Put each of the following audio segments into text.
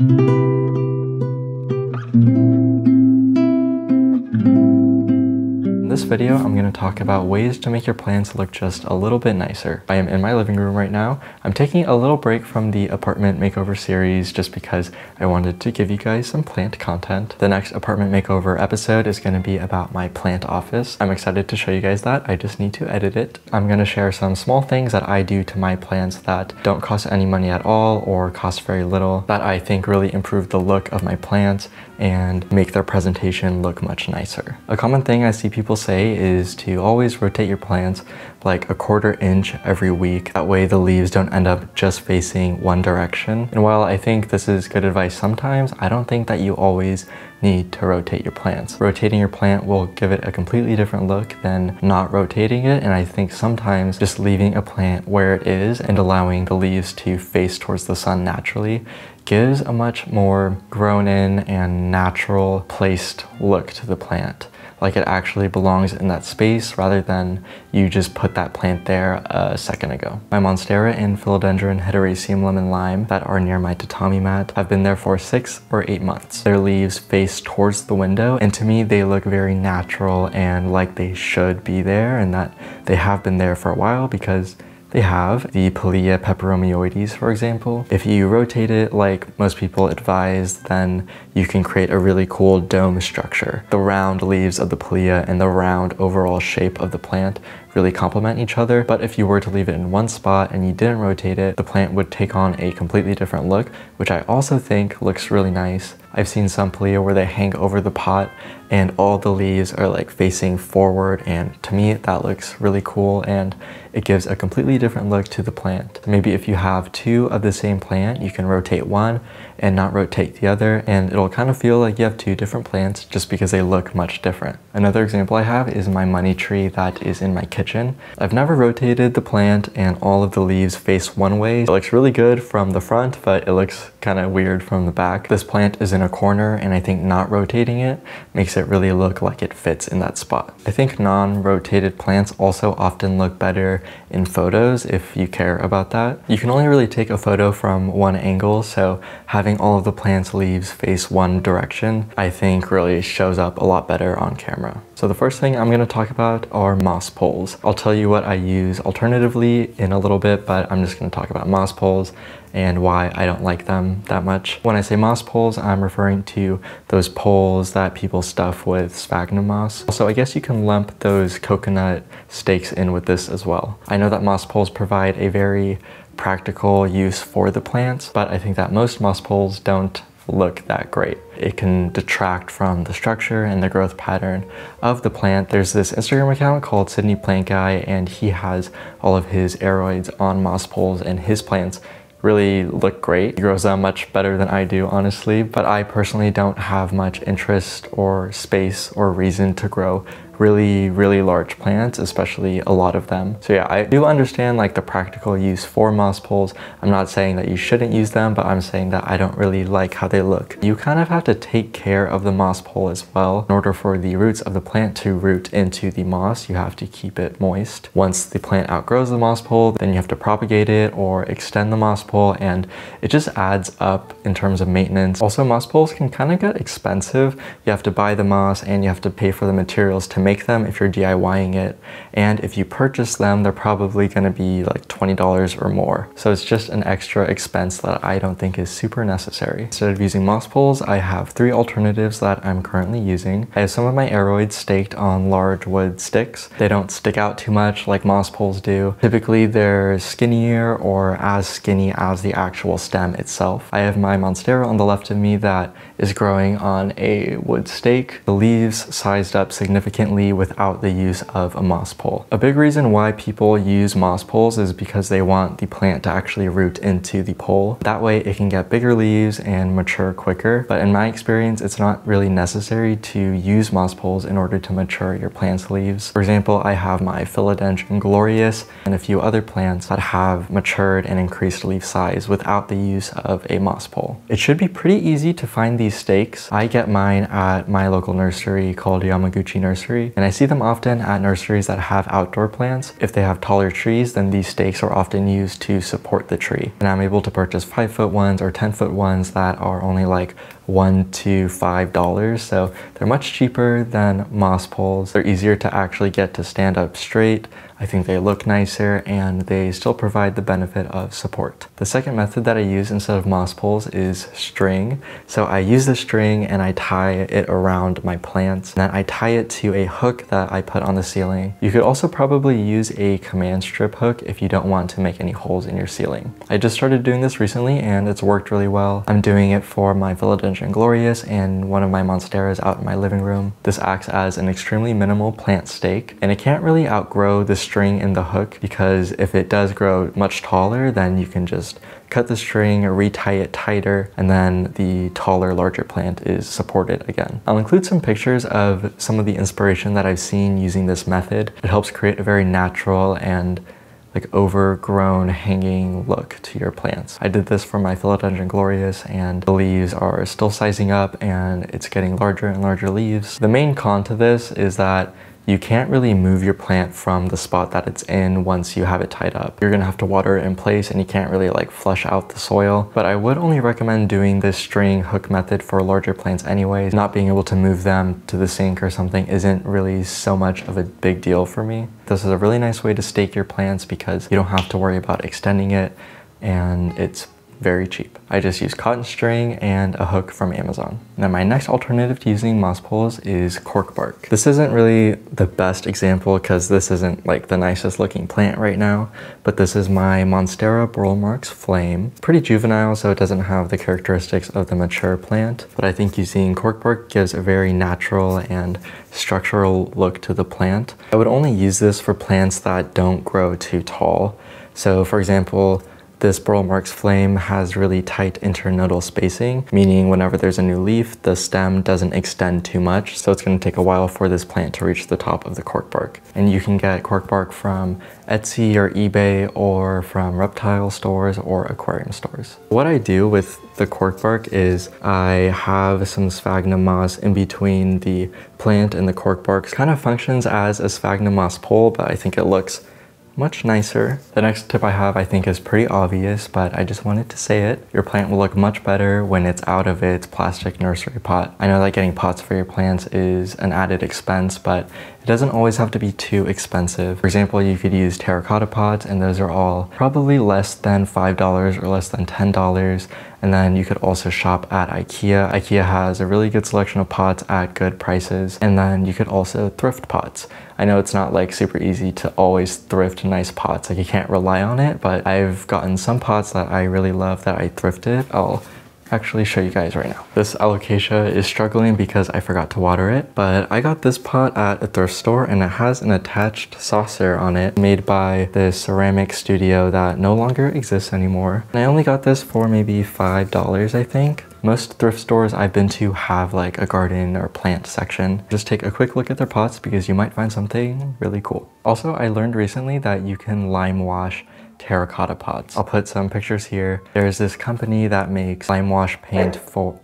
Thank you. This video, I'm going to talk about ways to make your plants look just a little bit nicer. I am in my living room right now. I'm taking a little break from the apartment makeover series just because I wanted to give you guys some plant content. The next apartment makeover episode is going to be about my plant office. I'm excited to show you guys that. I just need to edit it. I'm going to share some small things that I do to my plants that don't cost any money at all or cost very little that I think really improve the look of my plants and make their presentation look much nicer. A common thing I see people say is to always rotate your plants like a quarter inch every week. That way the leaves don't end up just facing one direction. And while I think this is good advice sometimes, I don't think that you always need to rotate your plants. Rotating your plant will give it a completely different look than not rotating it. And I think sometimes just leaving a plant where it is and allowing the leaves to face towards the sun naturally gives a much more grown in and natural placed look to the plant like it actually belongs in that space rather than you just put that plant there a second ago. My Monstera and Philodendron Hederaceum Lemon Lime that are near my tatami mat have been there for six or eight months. Their leaves face towards the window and to me they look very natural and like they should be there and that they have been there for a while because they have the Pilea peperomioides, for example. If you rotate it like most people advise, then you can create a really cool dome structure. The round leaves of the Pilea and the round overall shape of the plant really complement each other. But if you were to leave it in one spot and you didn't rotate it, the plant would take on a completely different look, which I also think looks really nice. I've seen some Pilea where they hang over the pot and all the leaves are like facing forward and to me that looks really cool and it gives a completely different look to the plant. Maybe if you have two of the same plant, you can rotate one and not rotate the other and it'll kind of feel like you have two different plants just because they look much different. Another example I have is my money tree that is in my kitchen. I've never rotated the plant and all of the leaves face one way. It looks really good from the front but it looks kind of weird from the back. This plant is in a corner and I think not rotating it makes it really look like it fits in that spot. I think non-rotated plants also often look better in photos if you care about that. You can only really take a photo from one angle so having all of the plant's leaves face one direction, I think really shows up a lot better on camera. So the first thing I'm going to talk about are moss poles. I'll tell you what I use alternatively in a little bit, but I'm just going to talk about moss poles and why I don't like them that much. When I say moss poles, I'm referring to those poles that people stuff with sphagnum moss. Also, I guess you can lump those coconut stakes in with this as well. I know that moss poles provide a very practical use for the plants, but I think that most moss poles don't look that great. It can detract from the structure and the growth pattern of the plant. There's this Instagram account called Sydney Plant Guy and he has all of his aroids on moss poles and his plants really look great. He grows them much better than I do, honestly, but I personally don't have much interest or space or reason to grow really, really large plants, especially a lot of them. So yeah, I do understand like the practical use for moss poles. I'm not saying that you shouldn't use them, but I'm saying that I don't really like how they look. You kind of have to take care of the moss pole as well. In order for the roots of the plant to root into the moss, you have to keep it moist. Once the plant outgrows the moss pole, then you have to propagate it or extend the moss pole and it just adds up in terms of maintenance. Also, moss poles can kind of get expensive. You have to buy the moss and you have to pay for the materials to make make them if you're DIYing it. And if you purchase them, they're probably gonna be like $20 or more. So it's just an extra expense that I don't think is super necessary. Instead of using moss poles, I have three alternatives that I'm currently using. I have some of my aroids staked on large wood sticks. They don't stick out too much like moss poles do. Typically they're skinnier or as skinny as the actual stem itself. I have my Monstera on the left of me that is growing on a wood stake. The leaves sized up significantly without the use of a moss pole. A big reason why people use moss poles is because they want the plant to actually root into the pole. That way it can get bigger leaves and mature quicker. But in my experience, it's not really necessary to use moss poles in order to mature your plant's leaves. For example, I have my Philodendron glorious and a few other plants that have matured and increased leaf size without the use of a moss pole. It should be pretty easy to find these stakes. I get mine at my local nursery called Yamaguchi Nursery And I see them often at nurseries that have outdoor plants. If they have taller trees, then these stakes are often used to support the tree. And I'm able to purchase five foot ones or 10 foot ones that are only like one to five dollars so they're much cheaper than moss poles they're easier to actually get to stand up straight I think they look nicer and they still provide the benefit of support. The second method that I use instead of moss poles is string. So I use the string and I tie it around my plants. And then I tie it to a hook that I put on the ceiling. You could also probably use a command strip hook if you don't want to make any holes in your ceiling. I just started doing this recently and it's worked really well. I'm doing it for my Philodendron Glorious and one of my Monsteras out in my living room. This acts as an extremely minimal plant stake and it can't really outgrow the string in the hook because if it does grow much taller, then you can just cut the string, retie it tighter, and then the taller, larger plant is supported again. I'll include some pictures of some of the inspiration that I've seen using this method. It helps create a very natural and like overgrown hanging look to your plants. I did this for my Philodendron Glorious and the leaves are still sizing up and it's getting larger and larger leaves. The main con to this is that you can't really move your plant from the spot that it's in once you have it tied up. You're gonna have to water it in place and you can't really like flush out the soil. But I would only recommend doing this string hook method for larger plants anyways. Not being able to move them to the sink or something isn't really so much of a big deal for me. This is a really nice way to stake your plants because you don't have to worry about extending it and it's very cheap. I just use cotton string and a hook from Amazon. Now my next alternative to using moss poles is cork bark. This isn't really the best example because this isn't like the nicest looking plant right now, but this is my Monstera Burle Marx Flame. Pretty juvenile so it doesn't have the characteristics of the mature plant, but I think using cork bark gives a very natural and structural look to the plant. I would only use this for plants that don't grow too tall. So for example, this Burle Marx flame has really tight internodal spacing, meaning whenever there's a new leaf, the stem doesn't extend too much, so it's going to take a while for this plant to reach the top of the cork bark. And you can get cork bark from Etsy or eBay or from reptile stores or aquarium stores. What I do with the cork bark is I have some sphagnum moss in between the plant and the cork bark. It kind of functions as a sphagnum moss pole, but I think it looks much nicer. The next tip I have I think is pretty obvious, but I just wanted to say it. Your plant will look much better when it's out of its plastic nursery pot. I know that getting pots for your plants is an added expense, but it doesn't always have to be too expensive. For example, you could use terracotta pots and those are all probably less than $5 or less than $10. And then you could also shop at Ikea. Ikea has a really good selection of pots at good prices. And then you could also thrift pots. I know it's not like super easy to always thrift nice pots. Like you can't rely on it, but I've gotten some pots that I really love that I thrifted. I'll actually show you guys right now. This alocasia is struggling because I forgot to water it, but I got this pot at a thrift store and it has an attached saucer on it made by this ceramic studio that no longer exists anymore. And I only got this for maybe $5, I think. Most thrift stores I've been to have like a garden or plant section. Just take a quick look at their pots because you might find something really cool. Also, I learned recently that you can lime wash terracotta pots. I'll put some pictures here. There's this company that makes lime wash paint for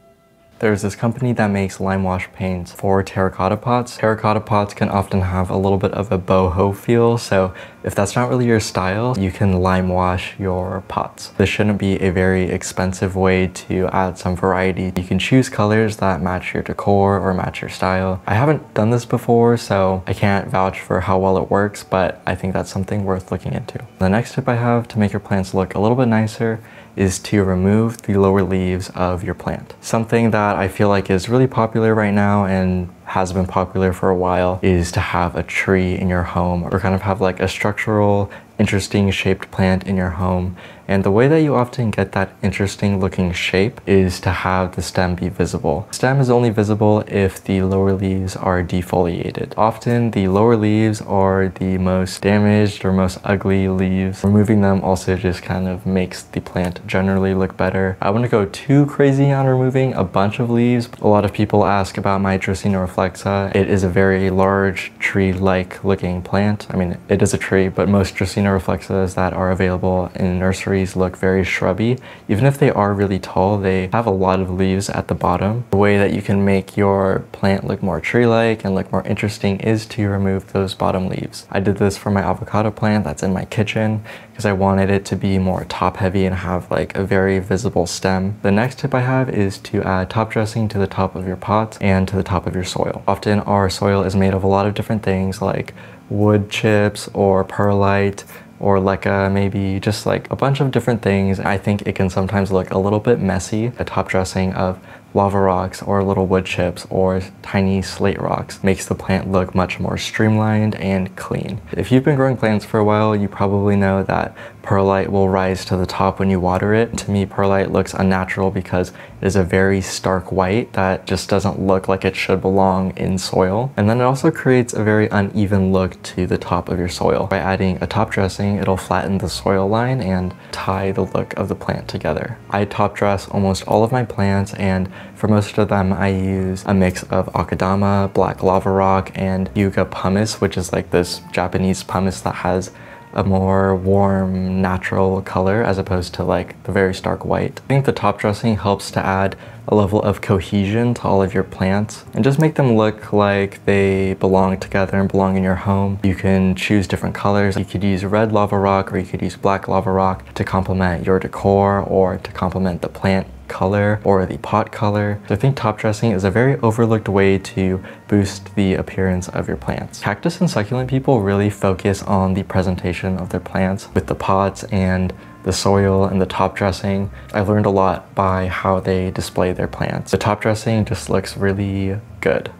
there's this company that makes lime wash paints for terracotta pots. Terracotta pots can often have a little bit of a boho feel, so if that's not really your style, you can lime wash your pots. This shouldn't be a very expensive way to add some variety. You can choose colors that match your decor or match your style. I haven't done this before, so I can't vouch for how well it works, but I think that's something worth looking into. The next tip I have to make your plants look a little bit nicer is to remove the lower leaves of your plant. Something that I feel like is really popular right now and has been popular for a while is to have a tree in your home or kind of have like a structural interesting shaped plant in your home. And the way that you often get that interesting looking shape is to have the stem be visible. Stem is only visible if the lower leaves are defoliated. Often the lower leaves are the most damaged or most ugly leaves. Removing them also just kind of makes the plant generally look better. I wouldn't go too crazy on removing a bunch of leaves. A lot of people ask about my Dracaena reflex. Uh, it is a very large tree-like looking plant. I mean, it is a tree, but most Dracaena reflexas that are available in nurseries look very shrubby. Even if they are really tall, they have a lot of leaves at the bottom. The way that you can make your plant look more tree-like and look more interesting is to remove those bottom leaves. I did this for my avocado plant that's in my kitchen because I wanted it to be more top heavy and have like a very visible stem. The next tip I have is to add top dressing to the top of your pots and to the top of your soil. Often our soil is made of a lot of different things like wood chips or perlite or leca uh, maybe just like a bunch of different things. I think it can sometimes look a little bit messy. A top dressing of lava rocks or little wood chips or tiny slate rocks makes the plant look much more streamlined and clean. If you've been growing plants for a while, you probably know that perlite will rise to the top when you water it. To me, perlite looks unnatural because it is a very stark white that just doesn't look like it should belong in soil. And then it also creates a very uneven look to the top of your soil. By adding a top dressing, it'll flatten the soil line and tie the look of the plant together. I top dress almost all of my plants and for most of them I use a mix of akadama, black lava rock, and hyuga pumice, which is like this Japanese pumice that has a more warm, natural color as opposed to like the very stark white. I think the top dressing helps to add a level of cohesion to all of your plants and just make them look like they belong together and belong in your home. You can choose different colors. You could use red lava rock or you could use black lava rock to complement your decor or to complement the plant color or the pot color. So I think top dressing is a very overlooked way to boost the appearance of your plants. Cactus and succulent people really focus on the presentation of their plants with the pots and the soil and the top dressing. I learned a lot by how they display their plants. The top dressing just looks really good.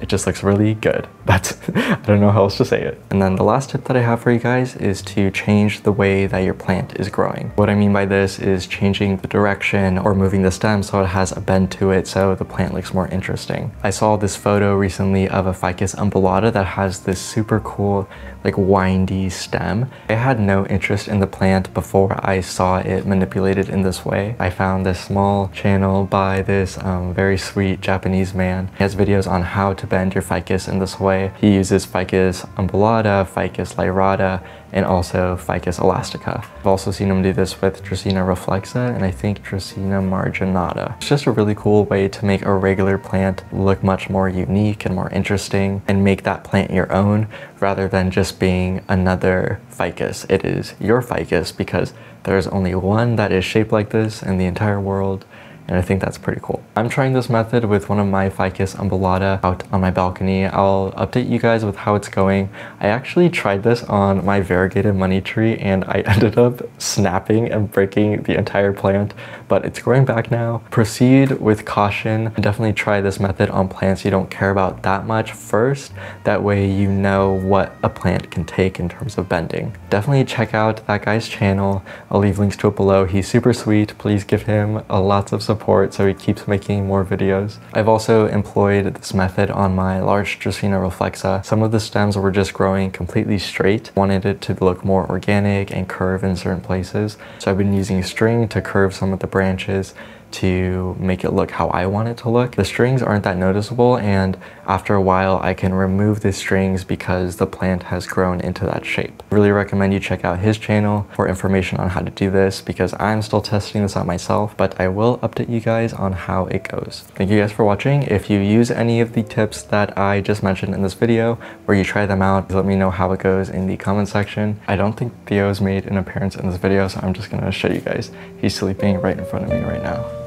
It just looks really good. That's, I don't know how else to say it. And then the last tip that I have for you guys is to change the way that your plant is growing. What I mean by this is changing the direction or moving the stem so it has a bend to it so the plant looks more interesting. I saw this photo recently of a Ficus umbellata that has this super cool like windy stem. I had no interest in the plant before I saw it manipulated in this way. I found this small channel by this um, very sweet Japanese man. He has videos on how to bend your ficus in this way. He uses ficus umbellata, ficus lyrata, and also ficus elastica. I've also seen him do this with Dracaena reflexa and I think Dracaena marginata. It's just a really cool way to make a regular plant look much more unique and more interesting and make that plant your own rather than just being another ficus. It is your ficus because there's only one that is shaped like this in the entire world and I think that's pretty cool. I'm trying this method with one of my Ficus umbellata out on my balcony. I'll update you guys with how it's going. I actually tried this on my variegated money tree and I ended up snapping and breaking the entire plant, but it's growing back now. Proceed with caution. Definitely try this method on plants you don't care about that much first. That way you know what a plant can take in terms of bending. Definitely check out that guy's channel. I'll leave links to it below. He's super sweet. Please give him a lots of support support so he keeps making more videos. I've also employed this method on my large Dracaena reflexa. Some of the stems were just growing completely straight. Wanted it to look more organic and curve in certain places. So I've been using string to curve some of the branches to make it look how I want it to look. The strings aren't that noticeable and after a while I can remove the strings because the plant has grown into that shape. Really recommend you check out his channel for information on how to do this because I'm still testing this out myself but I will update you guys on how it goes. Thank you guys for watching. If you use any of the tips that I just mentioned in this video or you try them out, let me know how it goes in the comment section. I don't think Theo's made an appearance in this video so I'm just gonna show you guys. He's sleeping right in front of me right now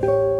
thank you